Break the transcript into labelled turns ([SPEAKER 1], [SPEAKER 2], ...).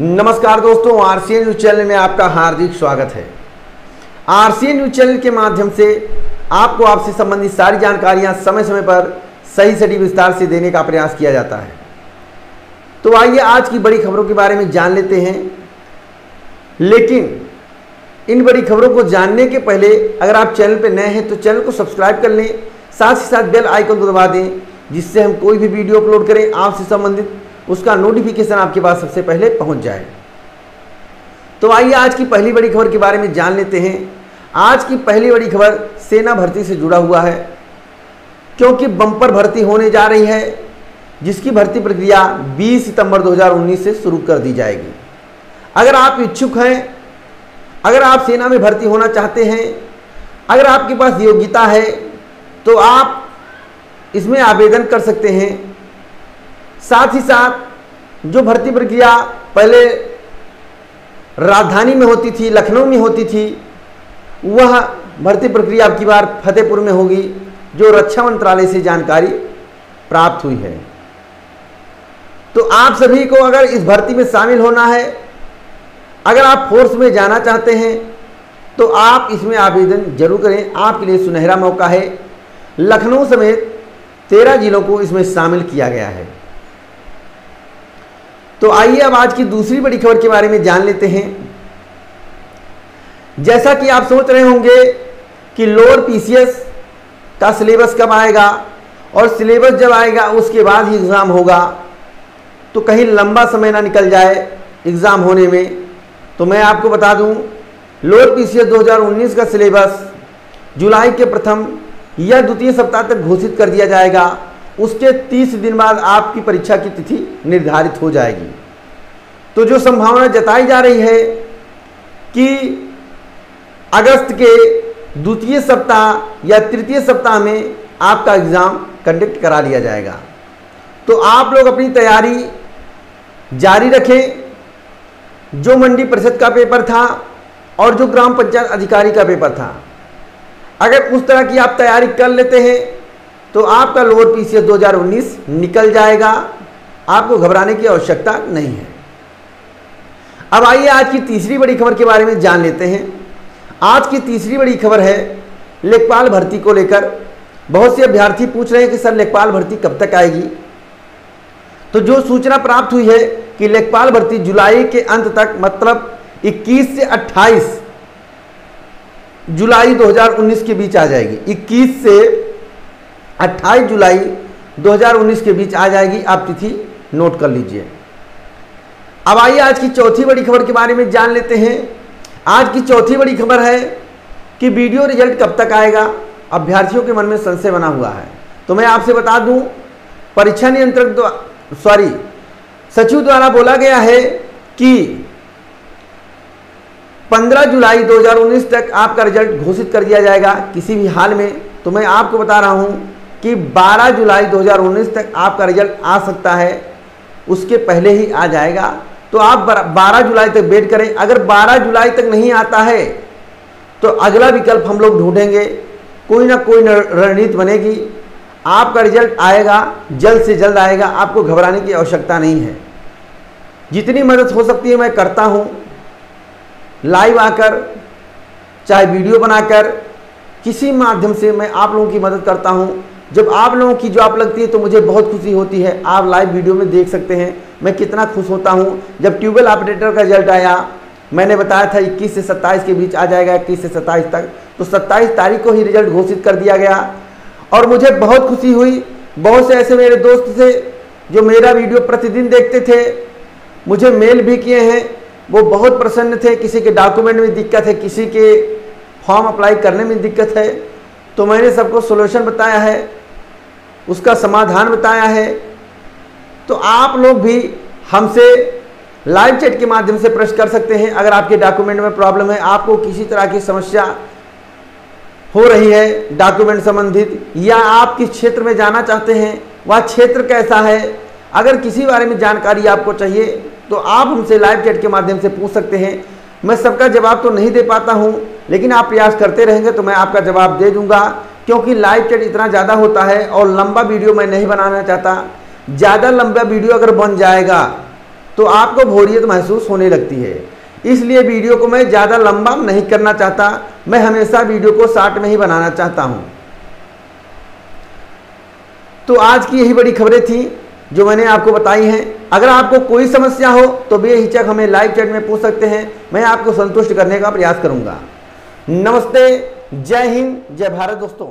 [SPEAKER 1] नमस्कार दोस्तों, RCN news channel में आपका हार्दिक स्वागत है। आरसीएन न्यूज़ चैनल के माध्यम से आपको आपसे संबंधित सारी जानकारियाँ समय समय पर सही सही विस्तार से देने का प्रयास किया जाता है। तो आइए आज की बड़ी खबरों के बारे में जान लेते हैं। लेकिन इन बड़ी खबरों को जानने के पहले अगर आप चैनल पर नए हैं तो चैनल को सब्सक्राइब कर लें, साथ ही साथ बेल आइकन को दबा दें, जिससे हम कोई भी वीडियो अपलोड करें आपसे संबंधित उसका नोटिफिकेशन आपके पास सबसे पहले पहुँच जाए। तो आइए आज की पहली बड़ी खबर के बारे में जान लेते हैं। आज की पहली बड़ी खबर सेना भर्ती से जुड़ा हुआ है, क्योंकि बम्पर भर्ती होने जा रही है, जिसकी भर्ती प्रक्रिया 20 सितंबर 2019 से शुरू कर दी जाएगी। अगर आप इच्छुक हैं, अगर आप सेना में भर्ती होना चाहते हैं, अगर आपके पास योग्यता है तो आप इसमें आवेदन कर सकते हैं। साथ ही साथ जो भर्ती प्रक्रिया पहले राजधानी में होती थी, लखनऊ में होती थी, वह भर्ती प्रक्रिया अब की बार फतेहपुर में होगी, जो रक्षा मंत्रालय से जानकारी प्राप्त हुई है। तो आप सभी को अगर इस भर्ती में शामिल होना है, अगर आप फोर्स में जाना चाहते हैं तो आप इसमें आवेदन ज़रूर करें। आपके लिए सुनहरा मौका है। लखनऊ समेत तेरह जिलों को इसमें शामिल किया गया है। तो आइए अब आज की दूसरी बड़ी खबर के बारे में जान लेते हैं। जैसा कि आप सोच रहे होंगे कि लोअर पीसीएस का सिलेबस कब आएगा और सिलेबस जब आएगा, उसके बाद ही एग्ज़ाम होगा। तो कहीं लंबा समय ना निकल जाए एग्ज़ाम होने में। तो मैं आपको बता दूँ लोअर पीसीएस 2019 का सिलेबस जुलाई के प्रथम या द्वितीय सप्ताह तक घोषित कर दिया जाएगा। उसके 30 दिन बाद आपकी परीक्षा की तिथि निर्धारित हो जाएगी। तो जो संभावना जताई जा रही है कि अगस्त के द्वितीय सप्ताह या तृतीय सप्ताह में आपका एग्ज़ाम कंडक्ट करा लिया जाएगा। तो आप लोग अपनी तैयारी जारी रखें। जो मंडी परिषद का पेपर था और जो ग्राम पंचायत अधिकारी का पेपर था। अगर उस तरह की आप तैयारी कर लेते हैं तो आपका लोअर पीसीएस 2019 निकल जाएगा। आपको घबराने की आवश्यकता नहीं है। अब आइए आज की तीसरी बड़ी खबर के बारे में जान लेते हैं। आज की तीसरी बड़ी खबर है लेखपाल भर्ती को लेकर। बहुत से अभ्यर्थी पूछ रहे हैं कि सर लेखपाल भर्ती कब तक आएगी? तो जो सूचना प्राप्त हुई है कि लेखपाल भर्ती जुलाई के अंत तक मतलब 21 से 28 जुलाई 2019 के बीच आ जाएगी। 21 से 28 जुलाई 2019 के बीच आ जाएगी। आप तिथि नोट कर लीजिए। अब आइए आज की चौथी बड़ी खबर के बारे में जान लेते हैं। आज की चौथी बड़ी खबर है कि वीडियो रिज़ल्ट कब तक आएगा? अभ्यर्थियों के मन में संशय बना हुआ है। तो मैं आपसे बता दूँ, परीक्षा नियंत्रक सॉरी सचिव द्वारा बोला गया है कि 15 जुलाई 2019 तक आपका रिज़ल्ट घोषित कर दिया जाएगा किसी भी हाल में। तो मैं आपको बता रहा हूँ कि 12 जुलाई 2019 तक आपका रिज़ल्ट आ सकता है, उसके पहले ही आ जाएगा। तो आप 12 जुलाई तक वेट करें। अगर 12 जुलाई तक नहीं आता है तो अगला विकल्प हम लोग ढूंढेंगे। कोई ना कोई रणनीति बनेगी। आपका रिज़ल्ट आएगा, जल्द से जल्द आएगा, आपको घबराने की आवश्यकता नहीं है। जितनी मदद हो सकती है, मैं करता हूँ। लाइव आकर, चाहे वीडियो बनाकर, किसी माध्यम से मैं आप लोगों की मदद करता हूँ। जब आप लोगों की जॉब लगती है तो मुझे बहुत खुशी होती है। आप लाइव वीडियो में देख सकते हैं। मैं कितना खुश होता हूँ। जब ट्यूबवेल ऑपरेटर का रिज़ल्ट आया, मैंने बताया था 21 से 27 के बीच आ जाएगा 21 से 27 तक। तो 27 तारीख को ही रिज़ल्ट घोषित कर दिया गया। और मुझे बहुत खुशी हुई। बहुत से ऐसे मेरे दोस्त थे जो मेरा वीडियो प्रतिदिन देखते थे। मुझे मेल भी किए हैं। वो बहुत प्रसन्न थे। किसी के डॉक्यूमेंट में दिक्कत है, किसी के फॉर्म अप्लाई करने में दिक्कत है। तो मैंने सबको सोल्यूशन बताया है। उसका समाधान बताया है। तो आप लोग भी हमसे लाइव चैट के माध्यम से प्रश्न कर सकते हैं। अगर आपके डॉक्यूमेंट में प्रॉब्लम है, आपको किसी तरह की समस्या हो रही है डॉक्यूमेंट संबंधित, या आप किस क्षेत्र में जाना चाहते हैं, वह क्षेत्र कैसा है, अगर किसी बारे में जानकारी आपको चाहिए तो आप हमसे लाइव चैट के माध्यम से पूछ सकते हैं। मैं सबका जवाब तो नहीं दे पाता हूँ, लेकिन आप प्रयास करते रहेंगे तो मैं आपका जवाब दे दूँगा। क्योंकि लाइव चैट इतना ज़्यादा होता है और लंबा वीडियो मैं नहीं बनाना चाहता। ज़्यादा लंबा वीडियो अगर बन जाएगा तो आपको बोरियत महसूस होने लगती है। इसलिए वीडियो को मैं ज़्यादा लंबा नहीं करना चाहता, मैं हमेशा वीडियो को शार्ट में ही बनाना चाहता हूँ। तो आज की यही बड़ी खबरें थी, जो मैंने आपको बताई हैं। अगर आपको कोई समस्या हो तो बेहिचक हमें लाइव चैट में पूछ सकते हैं, मैं आपको संतुष्ट करने का प्रयास करूँगा। नमस्ते, जय हिंद, जय भारत दोस्तों।